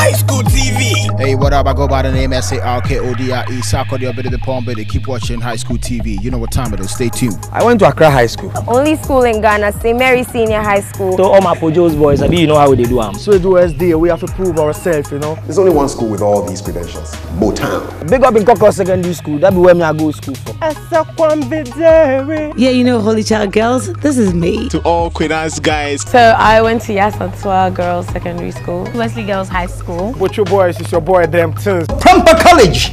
High School TV. Hey, what up? I go by the name S A R K O D I E. Sako the bit of the palm, but keep watching High School TV. You know what time it is. Stay tuned. I went to Accra High School. Only school in Ghana, St. Mary Senior High School. So all my Pojo's boys, I mean, you know how they do them. So do SD, we have to prove ourselves, you know. There's only one school with all these credentials. Motown. Big up in Coco Secondary School. That be where me I go to school for. Yeah, you know, Holy Child Girls, this is me. To all Quidance guys. So I went to Yaa Asantewaa Girls Secondary School. Wesley Girls High School. But your boys, it's your boy, them too. Prempeh College.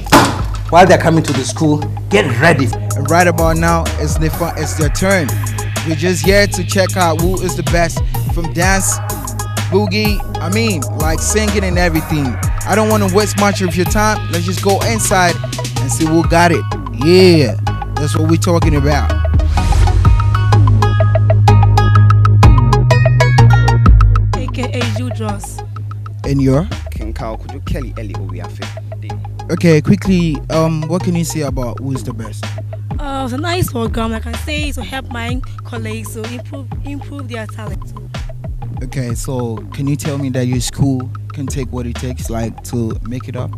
While they're coming to the school, get ready. And right about now, it's Nifa. It's their turn. We're just here to check out who is the best from dance, boogie. I mean, like singing and everything. I don't want to waste much of your time. Let's just go inside and see who got it. Yeah, that's what we're talking about. AKA Judros. And your King Kyle, could you Kelly Ellie Owiafe? okay, quickly. Um, what can you say about who's the best? Uh, it's a nice program. Like I can say to help my colleagues to improve improve their talent. Okay, so can you tell me that your school can take what it takes, like to make it up,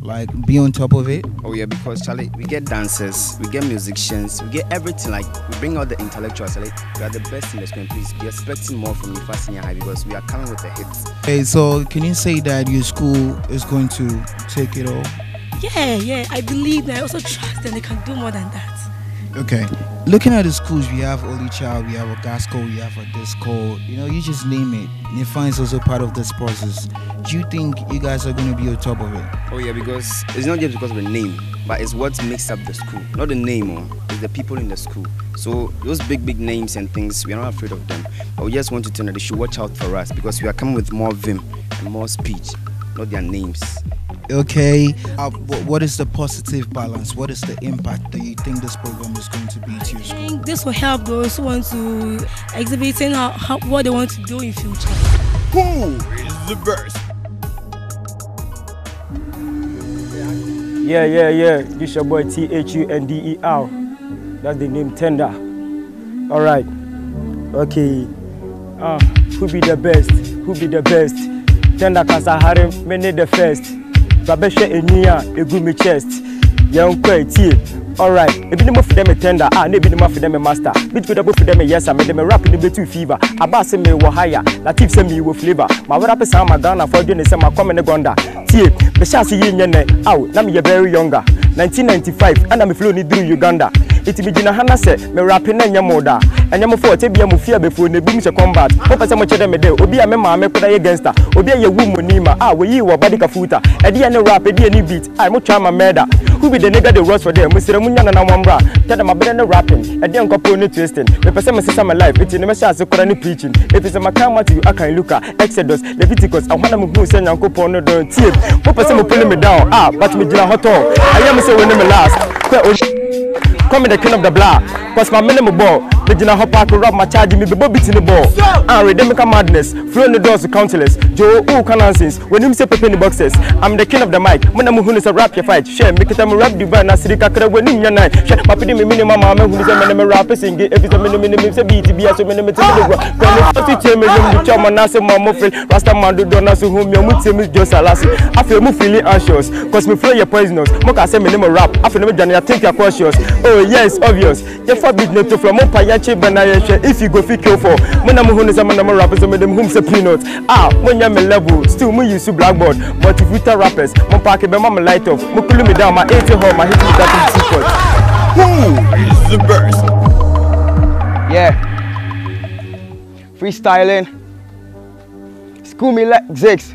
like be on top of it? Oh yeah, because Charlie, we get dancers, we get musicians, we get everything. Like we bring out the intellectuals. Like we are the best in the school. And please be expecting more from Nifa Senior High because we are coming with the hits. Okay, so can you say that your school is going to take it all? Yeah, yeah. I believe and I also trust that they can do more than that. Okay. Looking at the schools, we have Holy Child, we have Augusco, we have Adisco. You know, you just name it. Nifa is also part of this process. Do you think you guys are going to be on top of it? Oh yeah, because it's not just because of the name, but it's what makes up the school. Not the name, oh, it's the people in the school. So those big, big names and things, we are not afraid of them. But we just want to tell them they should watch out for us because we are coming with more vim and more speech, not their names. Okay. Uh, wh- what is the positive balance? What is the impact that you think this program is going to be to your I school? think this will help those who want to exhibiting how, how, what they want to do in future. Who is the best? Yeah, yeah, yeah. This your boy T H U N D E R. That's the name Thunder. All right. Okay. Uh, who be the best? Who be the best? Thunder Kasahari, me need the first. Babesha Enia, egu me chest. Young quay tea. Alright, ebi ni mo fi dem tender, ah, na ebi ni mo fi dem master. Bit fi dem fi dem yes, ah, me dem rap ni betu fever. Aba se me wo higher, latif se me wo flavor. Ma wara pe sama Ghana for dwe ne se ma come ne gonda. Tie, me sha se yi nyene, aw, na me ye very younger. 1995, ana me flow ni through Uganda. nti megyina ha na sɛ merape na ɛnyɛ mo da ɛnyɛ mo fo ɔte bia mo fie a bɛfuo na ebum sɛ combat wopɛ sɛ mokyerɛ me dɛ obi a me maame koda yɛ gangsta obi a yɛwu mu nima a wɔyii wɔ badika futa ɛdeɛ e ne rap e ɛdeɛ ne beat a motwa ama mɛda who be the nigga the worst for them? Mr. na and Amra, tell them about the rapping, and then couple no twisting. The person must say my life, it's in the message of Korani preaching. If it's a Makama to you, I can look at Exodus, Leviticus, and one of them send Uncle Pono don't tip. Who person will pull me down? Ah, but me dinner hot on. E I am so when I'm last. Kɔ o call me the king of the block. Cause my minimum ball. The general hop park rub my charge me bebo beat in the ball. And redemica madness. Flow in the doors to countless. Joe ooh can nonsense. When say pepe in the boxes. I'm the king of the mic. When I'm who is a rap your fight. Share make it a rap divine. See the kakra when in your night. Share my pity me minimum mama who is a minimum rapper sing it. If it's a minimum minimum say beat be minimum to the rock. When you tell me you chama na say mama feel. Rasta man do dona so whom you mut say me just alasi. I feel me feeling anxious. Cause me flow your poisonous. Moka say minimum rap. I feel me journey I think you're cautious. Oh yes obvious. You forbid me to from pa ya che bana ya hwe if you go fit kill for. Me na mo hu ne say na mo rap so me dem hum say peanut ah mo nya me level still mo use blackboard. But if you rappers mo pack be ma me light off mo cool me down my 80 home my hit me that in secret. Who is the best? yeah. Freestyling. School me like six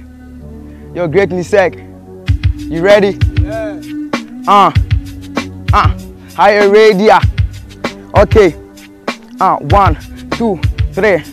yo great sec you ready? Yeah. Uh uh. Higher radio okay uh one two three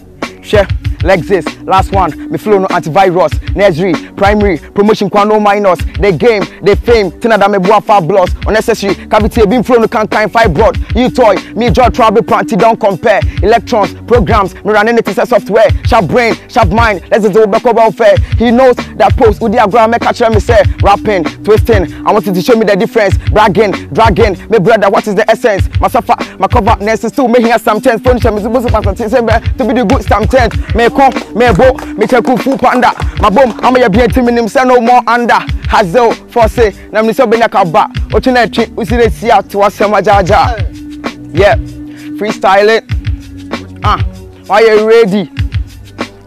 chef Lexus, last one, me flow no antivirus, nursery, primary, promotion kwa no minus, the game, the fame, tina da me bua far bloss, unnecessary, cavity been flow no can kind five broad, you toy, me draw travel panty don't compare, electrons, programs, me run anything software, sharp brain, sharp mind, let's back over fair, he knows that post, udi agra me catch me say, rapping, twisting, I want you to show me the difference, bragging, dragging, me brother, what is the essence, my suffer, my cover, nurses still making us some tense, furniture, me supposed to pass to be the good some tense, me come, me mebo mekyɛ kufu panda. Mabom ama yɛ bia ntimi nim sɛ no more under. Hazel fɔse na mene sɛ wobɛnya ka ba. Wotwe no atwi wosire si a to wasɛm agyaagyaa yeah freestyling. Ah wayɛ ready.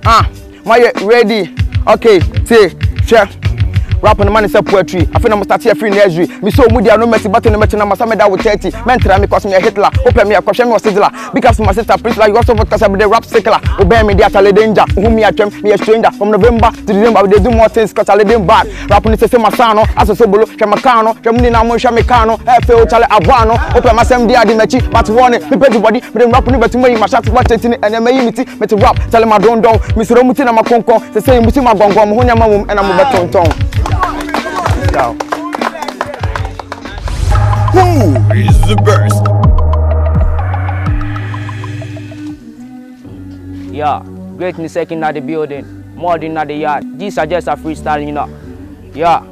Ah wayɛ ready. Okay tie hwɛ rap no money say poetry. Afei na mo start here free nursery me so mu dia no mercy but no mercy na masa me da with 30 mentra me cause me a hitler. Open me a question me was sizzler. Big ups to my sister Priscilla you also for cause I be the rap sickler. Obey me dia tale danger. Who me a twem me a stranger. From November to December we dey do more things cause I dey bad. Rap no say say my son no. Aso so bolo hwe me kan no hwe me na mo hwe me kan no e fe o chale abo no open my sem dia di mechi but one me pay body. Me dem rap no betu me my shot what tenti ene me yimiti me to rap. Tell my don don me soro muti na makonkon say say muti ma gongon mo ho nyama mum ena mo betonton. Who is the best? Yeah, great me second at the building, more than at the yard. These are just a freestyle, you know. Yeah.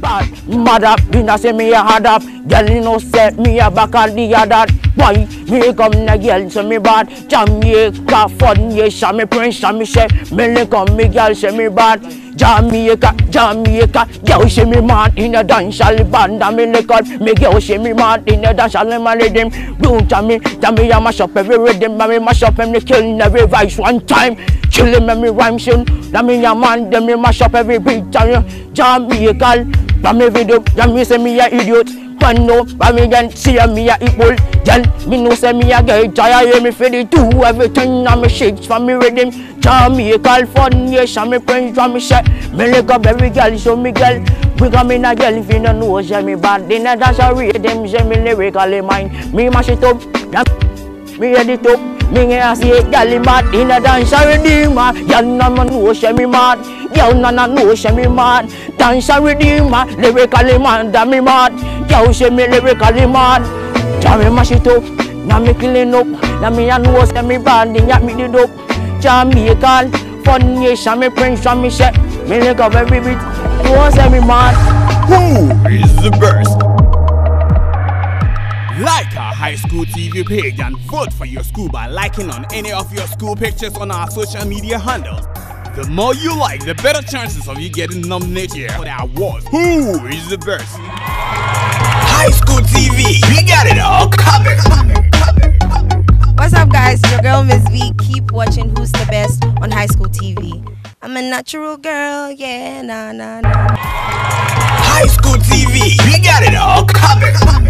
Bad, mad up, you know say me a hard up. Girl, you know set me a back on the other. Boy, me come na girl, so me bad. Jamaica fun, yeah, show me prince, show me share. Me come me girl, say me bad. Jamaica, Jamaica, girl, she me mad in a dancehall band. And me lick up, me girl, she me mad in a dancehall man rhythm. Don't tell me, tell me I mash up every rhythm, and me mash up and me kill every vice one time. Chillin' me me rhyme soon, that me a man, then me mash up every beat. And you Jamaica, but me video, that me say me a idiot. When no, but me can see me a equal. Then me know say me a get tired, hear me feel it do everything. And me shakes from me rhythm. Jamaica, and me prince from me shit. Me lick up every girl, so me girl. We come in a girl if you don't know, say me bad. Then I dance a rhythm, say me lyrically mine. Me mash it up, me head it up. Me get see it, girl mad in a dance a redeemer. Girl no man know, say me mad. Girl no no know, say me mad. Dance a redeemer, lyrically mad, that me mad. Girl say me lyrically mad. Jah me mash it up, now me killing up. Now me a know, say me then ya me the dope. Jamaican, fun nation, me prince from me shit. Me lick up every you want say me mad. Who is the best? Like our high school TV page and vote for your school by liking on any of your school pictures on our social media handles. The more you like, the better chances of you getting nominated for the awards. Who is the best? High school TV, we got it all covered. What's up, guys? Your girl Miss V. Keep watching Who's the Best on High School TV. I'm a natural girl, yeah, nah, nah, nah. High school TV, we got it all covered.